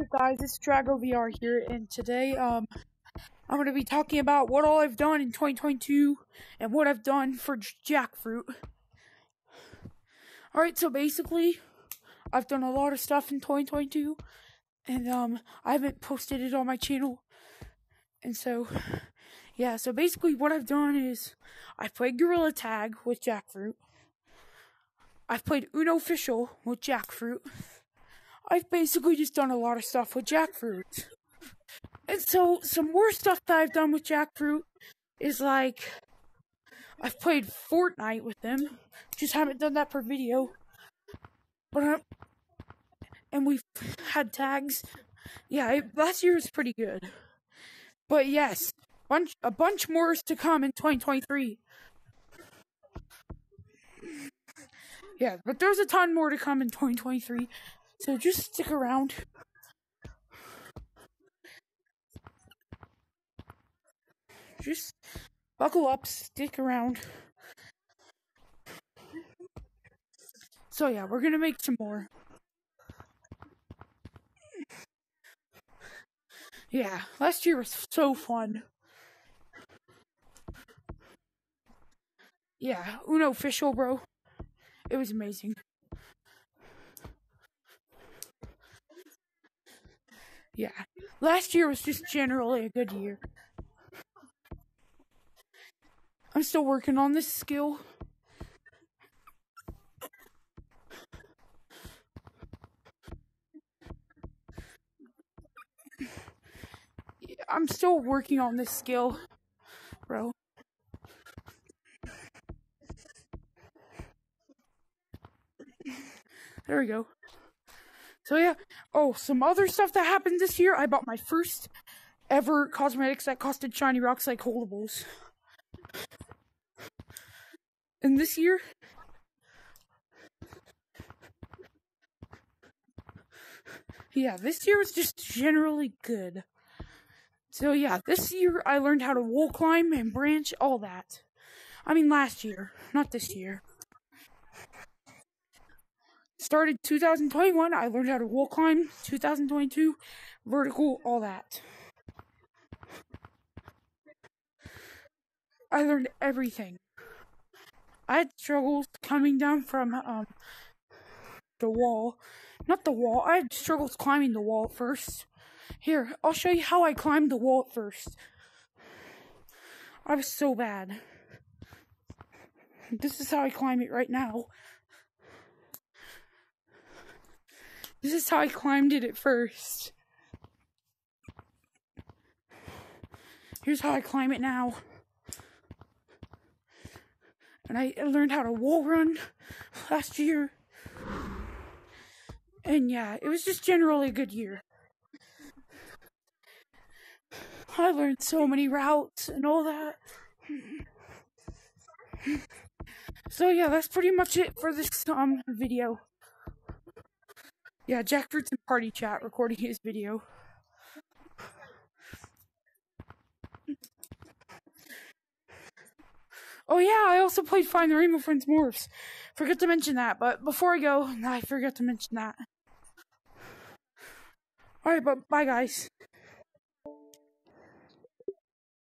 Up guys, it's Drago VR here, and today, um, I'm going to be talking about what all I've done in 2022, and what I've done for Jackfruit. Alright, so basically, I've done a lot of stuff in 2022, and, um, I haven't posted it on my channel, and so, yeah, so basically what I've done is, I've played Gorilla Tag with Jackfruit, I've played Uno Official with Jackfruit, I've basically just done a lot of stuff with jackfruit. And so, some more stuff that I've done with jackfruit is like, I've played Fortnite with them. Just haven't done that per video. But I'm, and we've had tags. Yeah, it, last year was pretty good. But yes, bunch a bunch more is to come in 2023. Yeah, but there's a ton more to come in 2023. So just stick around. Just buckle up, stick around. So yeah, we're gonna make some more. Yeah, last year was so fun. Yeah, Uno official, bro. It was amazing. Yeah. Last year was just generally a good year. I'm still working on this skill. I'm still working on this skill, bro. There we go. So yeah. Oh, some other stuff that happened this year. I bought my first ever cosmetics that costed shiny rocks like holdables. And this year, yeah, this year was just generally good. So yeah, this year I learned how to wall climb and branch, all that. I mean last year, not this year started 2021. I learned how to wall climb. 2022, vertical, all that. I learned everything. I had struggles coming down from um the wall. Not the wall. I had struggles climbing the wall first. Here, I'll show you how I climbed the wall at first. I was so bad. This is how I climb it right now. This is how I climbed it at first. Here's how I climb it now. And I learned how to wall run last year. And yeah, it was just generally a good year. I learned so many routes and all that. So yeah, that's pretty much it for this um video. Yeah, Jackfruit's in party chat recording his video. Oh yeah, I also played Find the Rainbow Friends Morphs. Forgot to mention that, but before I go, I forgot to mention that. Alright, but bye guys.